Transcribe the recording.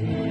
Amen.